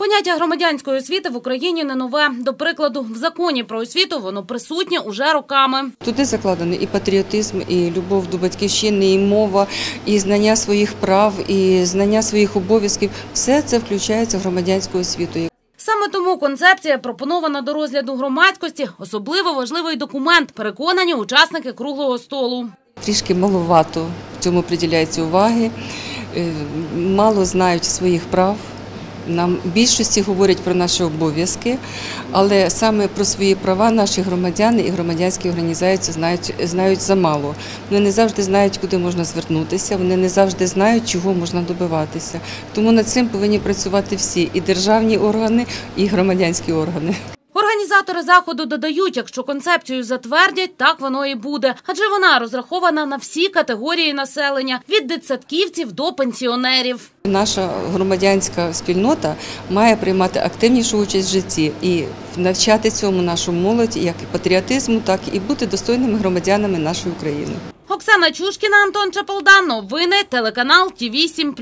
Поняття громадянської освіти в Україні не нове. До прикладу, в законі про освіту воно присутнє уже роками. Туди закладено і патріотизм, і любов до батьківщини, і мова, і знання своїх прав, і знання своїх обов'язків. Все це включається в громадянську освіту. Саме тому концепція пропонована до розгляду громадськості особливо важливий документ. Переконані учасники круглого столу. Трішки маловато цьому приділяється уваги, е, мало знають своїх прав. Нам більшості говорять про наші обов'язки, але саме про свої права наші громадяни і громадянські організації знають, знають замало. Вони не завжди знають, куди можна звернутися, вони не завжди знають, чого можна добиватися. Тому над цим повинні працювати всі і державні органи, і громадянські органи. Організатори заходу додають, якщо концепцію затвердять, так воно і буде, адже вона розрахована на всі категорії населення від дитсадківців до пенсіонерів. Наша громадянська спільнота має приймати активнішу участь в житті і навчати цьому нашу молодь як і патріотизму, так і бути достойними громадянами нашої України. Оксана Чушкіна, Антон Чапалдан. Новини телеканал Ті 8